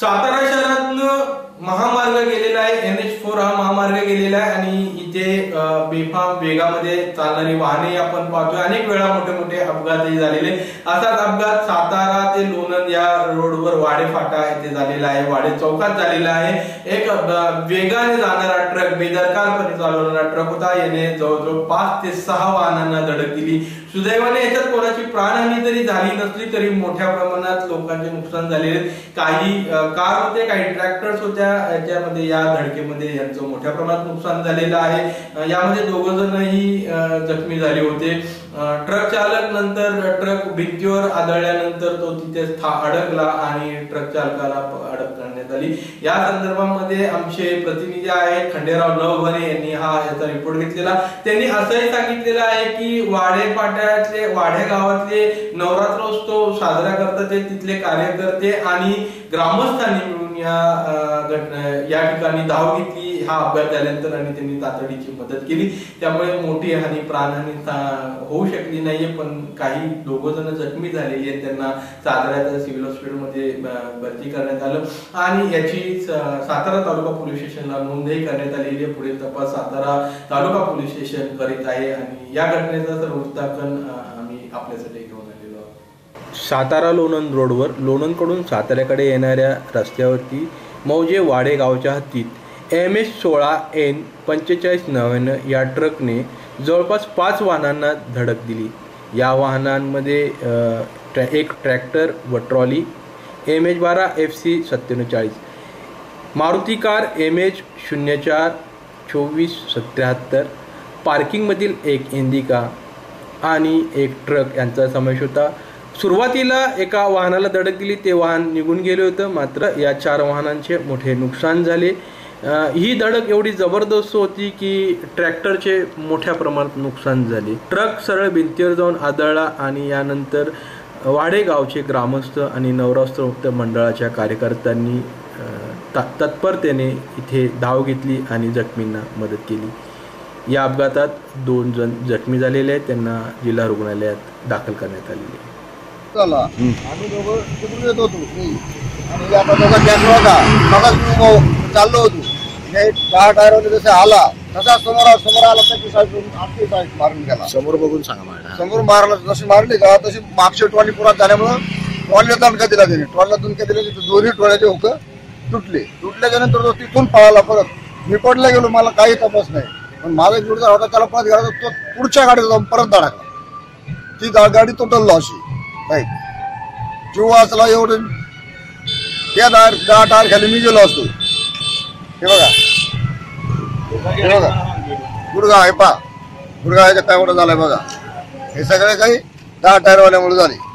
सातारा शहरातनं महामार्ग गेलेला आहे एन एच फोर हा महामार्ग गेलेला आहे आणि इथे बेफाम वेगामध्ये चालणारी वाहने आपण पाहतोय. अनेक वेळा मोठे मोठे अपघातही झालेले. असाच अपघात सातारा ते लोणंद या रोडवर वाडे फाटा येथे झालेला आहे. वाडे चौकात झालेला आहे. एक वेगाने जाणारा ट्रक बेदरकारपणे चालवणारा ट्रक होता. याने जवळजवळ पाच ते सहा वाहनांना धडक दिली. सुदैवाने याच्यात कोणाची प्राणहानी जरी झाली नसली तरी मोठ्या प्रमाणात लोकांचे नुकसान झालेले. काही कार होते काही ट्रॅक्टर्स होत्या याच्यामध्ये या धडकेमध्ये. यांचं मोठ्या प्रमाणात नुकसान झालेलं आहे. यामध्ये दोघ जणही जखमी झाले होते. ट्रक चालक नंतर ट्रक भिंतीवर आदळल्यानंतर तो तिथे अडकला आणि ट्रक चालकाला अडक करण्यात आली. या संदर्भामध्ये आमचे प्रतिनिधी आहेत खंडेराव नवभरे यांनी हा याचा रिपोर्ट घेतलेला. त्यांनी असंही सांगितलेलं आहे की वाडे पाट्यातले वाडे गावातले नवरात्रोत्सव साजरा करतात ते तिथले कार्यकर्ते आणि ग्रामस्थांनी मिळून या या ठिकाणी धाव घेतली हा अपघात झाल्यानंतर आणि त्यांनी तातडीची मदत केली. त्यामुळे मोठी हानी प्राणहानी होऊ शकली नाहीये पण काही दोघ जण जखमी झालेली आहेत. त्यांना साताऱ्याच्या सिव्हिल हॉस्पिटलमध्ये भरती करण्यात आलं. आणि याची सातारा तालुका पोलीस स्टेशनला नोंदही करण्यात आलेली आहे. पुढील तपास सातारा तालुका पोलीस स्टेशन करीत आहे. आणि या घटनेचा तर वृत्तांकन आम्ही आपल्यासाठी सातारा लोणंद रोडवर लोणंदकडून साताऱ्याकडे येणाऱ्या रस्त्यावरती मौजे वाडे गावच्या हद्दीत एम एस सोळा एन पंचेचाळीस नव्याण्णव या ट्रकने जवळपास पाच वाहनांना धडक दिली. या वाहनांमध्ये ट्रॅ एक ट्रॅक्टर व ट्रॉली एम एच बारा एफ सी सत्त्याण्णव चाळीस मारुती कार एम एच शून्य चार चोवीस सत्याहत्तर पार्किंगमधील एक इंडिका आणि एक ट्रक यांचा समावेश होता. सुरुवातीला एका वाहनाला धडक दिली ते वाहन निघून गेले होतं. मात्र या चार वाहनांचे मोठे नुकसान झाले. ही धडक एवढी जबरदस्त होती की ट्रॅक्टरचे मोठ्या प्रमाणात नुकसान झाले. ट्रक सरळ भिंतीवर जाऊन आदळला आणि यानंतर वाडे गावचे ग्रामस्थ आणि नवरास्त्रमुक्त मंडळाच्या कार्यकर्त्यांनी ता तत्परतेने इथे धाव घेतली आणि जखमींना मदत केली. या अपघातात दोन जण जखमी झालेले आहेत. त्यांना जिल्हा रुग्णालयात दाखल करण्यात आलेले आहे. चला. आम्ही दोघं तिकडून येत होतो. आणि आता दोघा गॅस होता मगाच मी चाललो होतो. दहा टायरवाले जसे आला तसा समोर समोर आला त्याची साईड आमची साईड मारून गेला. समोर बघून सांगा मला समोर मारला जशी मारली का तशी मागची ट्रॉली पुरात झाल्यामुळं ट्रॉलीला दणका दिला त्याने. ट्रॉलीला दणका दिला तिथे दोन्ही ट्रॉल्याचे हुक तुटले. तुटल्याच्या नंतर तो तिथून पळाला परत. मी पडला गेलो मला काही तपास नाही. पण माझा जुडचा होता त्याला परत गेला तो पुढच्या गाडीत जाऊन परत धडकला. ती गाडी तोटल अशी. नाही. जीव वाचला एवढं? त्या दार दहा टायर खाली मी गेलो असतो. हे बघा. हे बघा. गुडगा आहे पा गुडगा आहे काय मोठं झालाय बघा. हे सगळं काही दहा टायरवाल्यामुळे झाले.